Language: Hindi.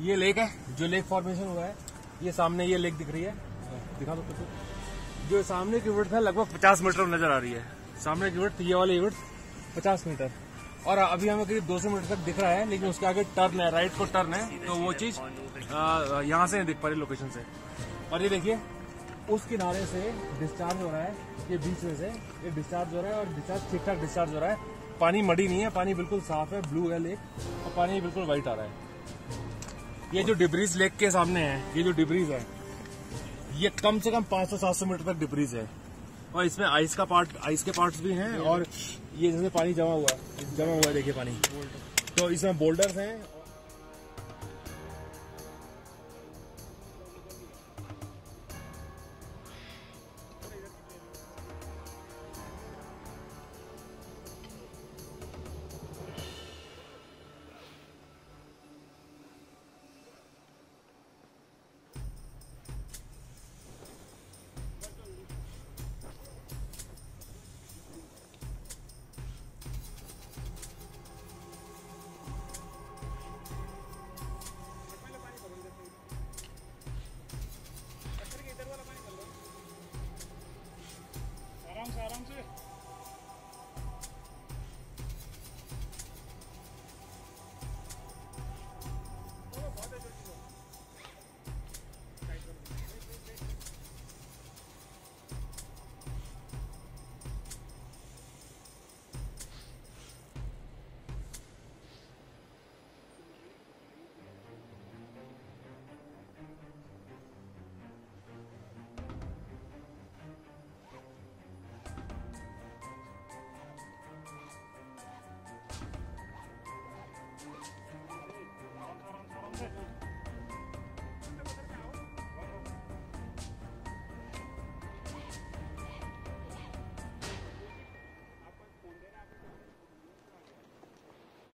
ये लेक है, जो लेक फॉर्मेशन हुआ है, ये सामने ये लेक दिख रही है। दिखा दो कुछ। जो सामने की विड्थ है, लगभग 50 मीटर नज़र आ रही है। सामने की विड्थ, ये वाली विड्थ 50 मीटर। और अभी हमें करीब 200 मीटर तक दिख रहा है, लेकिन उसके आगे टर्न है राइट को टर्न है तो वो चीज़ यहाँ से नहीं दिख पा रही लोकेशन से। और ये देखिए, उस किनारे से डिस्चार्ज हो रहा है, ये बीच में से, ये डिस्चार्ज हो रहा है और डिस्चार्ज ठीक ठाक डिस्चार्ज हो रहा है। पानी मड़ी नहीं है, पानी बिल्कुल साफ़ है ब्लू है लेक और पानी बिल्कुल व्हाइट आ रहा है। ये जो डिब्रीज लेक के सामने है, ये जो डिब्रीज है, ये कम से कम पाँच सौ सात सौ मीटर तक डिब्रीज है। और इसमें आइस का पार्ट आइस के पार्ट्स भी हैं और ये जैसे पानी जमा हुआ जमा हुआ है, देखिए पानी। तो इसमें बोल्डर्स हैं Mm-mm.